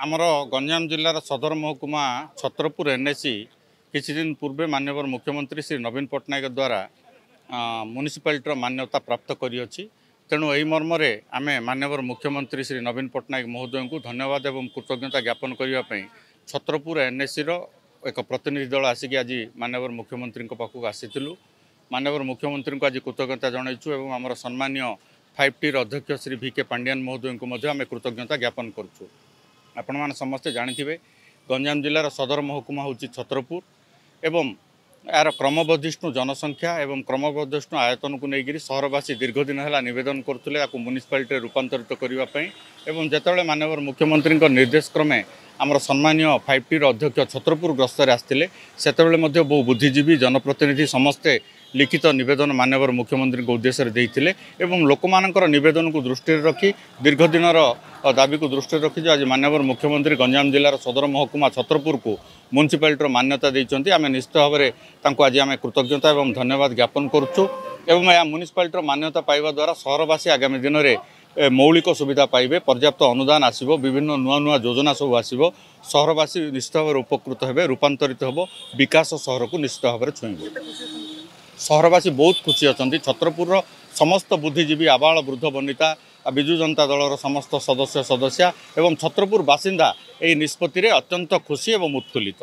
ଆମର ଗଞ୍ଜାମ ଜିଲ୍ଲାର ସଦର ମହକୁମା ଛତ୍ରପୁର ଏନ୍ଏସି କିଛି ଦିନ ପୂର୍ବେ ମାନ୍ୟବର ମୁଖ୍ୟମନ୍ତ୍ରୀ ଶ୍ରୀ ନବୀନ ପଟ୍ଟନାୟକ ଦ୍ୱାରା ମ୍ୟୁନିସିପାଲିଟିର ମାନ୍ୟତା ପ୍ରାପ୍ତ କରିଅଛି। ତେଣୁ ଏହି ମର୍ମରେ ଆମେ ମାନ୍ୟବର ମୁଖ୍ୟମନ୍ତ୍ରୀ ଶ୍ରୀ ନବୀନ ପଟ୍ଟନାୟକ ମହୋଦୟଙ୍କୁ ଧନ୍ୟବାଦ ଏବଂ କୃତଜ୍ଞତା ଜ୍ଞାପନ କରିବା ପାଇଁ ଛତ୍ରପୁର ଏନ୍ଏସିର ଏକ ପ୍ରତିନିଧି ଦଳ ଆସିକି ଆଜି ମାନ୍ୟବର ମୁଖ୍ୟମନ୍ତ୍ରୀଙ୍କ ପାଖକୁ ଆସିଥିଲୁ। ମାନ୍ୟବର ମୁଖ୍ୟମନ୍ତ୍ରୀଙ୍କୁ ଆଜି କୃତଜ୍ଞତା ଜଣାଇଛୁ ଏବଂ ଆମର ସମ୍ମାନୀୟ ଫାଇଭ୍ ଟିର ଅଧ୍ୟକ୍ଷ ଶ୍ରୀ ଭି କେ ପାଣ୍ଡିଆନ୍ ମହୋଦୟଙ୍କୁ ମଧ୍ୟ ଆମେ କୃତଜ୍ଞତା ଜ୍ଞାପନ କରୁଛୁ। ଆପଣମାନେ ସମସ୍ତେ ଜାଣିଥିବେ ଗଞ୍ଜାମ ଜିଲ୍ଲାର ସଦର ମହକୁମା ହେଉଛି ଛତ୍ରପୁର ଏବଂ ଏହାର କ୍ରମବର୍ଦ୍ଧିଷ୍ଣୁ ଜନସଂଖ୍ୟା ଏବଂ କ୍ରମବର୍ଦ୍ଧିଷ୍ଣୁ ଆୟତନକୁ ନେଇକରି ସହରବାସୀ ଦୀର୍ଘଦିନ ହେଲା ନିବେଦନ କରୁଥିଲେ ତାକୁ ମ୍ୟୁନିସିପାଲିଟିରେ ରୂପାନ୍ତରିତ କରିବା ପାଇଁ ଏବଂ ଯେତେବେଳେ ମାନ୍ୟବର ମୁଖ୍ୟମନ୍ତ୍ରୀଙ୍କ ନିର୍ଦ୍ଦେଶ କ୍ରମେ ଆମର ସମ୍ମାନୀୟ ଫାଇଭ୍ ଟିର ଅଧ୍ୟକ୍ଷ ଛତ୍ରପୁର ଗସ୍ତରେ ଆସିଥିଲେ ସେତେବେଳେ ମଧ୍ୟ ବହୁ ବୁଦ୍ଧିଜୀବୀ ଜନପ୍ରତିନିଧି ସମସ୍ତେ ଲିଖିତ ନିବେଦନ ମାନ୍ୟବର ମୁଖ୍ୟମନ୍ତ୍ରୀଙ୍କ ଉଦ୍ଦେଶ୍ୟରେ ଦେଇଥିଲେ ଏବଂ ଲୋକମାନଙ୍କର ନିବେଦନକୁ ଦୃଷ୍ଟିରେ ରଖି ଦୀର୍ଘଦିନର ଅ, ଦାବିକୁ ଦୃଷ୍ଟିରେ ରଖି ଯେ ଆଜି ମାନ୍ୟବର ମୁଖ୍ୟମନ୍ତ୍ରୀ ଗଞ୍ଜାମ ଜିଲ୍ଲାର ସଦର ମହକୁମା ଛତ୍ରପୁରକୁ ମ୍ୟୁନିସିପାଲିଟିର ମାନ୍ୟତା ଦେଇଛନ୍ତି ଆମେ ନିଶ୍ଚିତ ଭାବରେ ତାଙ୍କୁ ଆଜି ଆମେ କୃତଜ୍ଞତା ଏବଂ ଧନ୍ୟବାଦ ଜ୍ଞାପନ କରୁଛୁ ଏବଂ ଏହା ମ୍ୟୁନିସିପାଲିଟିର ମାନ୍ୟତା ପାଇବା ଦ୍ୱାରା ସହରବାସୀ ଆଗାମୀ ଦିନରେ ଏ, ମୌଳିକ ସୁବିଧା ପାଇବେ ପର୍ଯ୍ୟାପ୍ତ ଅନୁଦାନ ଆସିବ ବିଭିନ୍ନ ନୂଆ ନୂଆ ଯୋଜନା ସବୁ ଆସିବ ସହରବାସୀ ନିଶ୍ଚିତ ଭାବରେ ଉପକୃତ ହେବେ ରୂପାନ୍ତରିତ ହେବ ବିକାଶ ସହରକୁ ନିଶ୍ଚିତ ଭାବରେ ଛୁଇଁବ। ସହରବାସୀ ବହୁତ ଖୁସି ଅଛନ୍ତି। ଛତ୍ରପୁରର ସମସ୍ତ ବୁଦ୍ଧିଜୀବୀ ଆବାଳ ବୃଦ୍ଧ ବନିତା ବିଜୁ ଜନତା ଦଳର ସମସ୍ତ ସଦସ୍ୟ ସଦସ୍ୟା ଏବଂ ଛତ୍ରପୁର ବାସିନ୍ଦା ଏହି ନିଷ୍ପତ୍ତିରେ ଅତ୍ୟନ୍ତ ଖୁସି ଏବଂ ଉତ୍ଫୁଲ୍ଲିତ।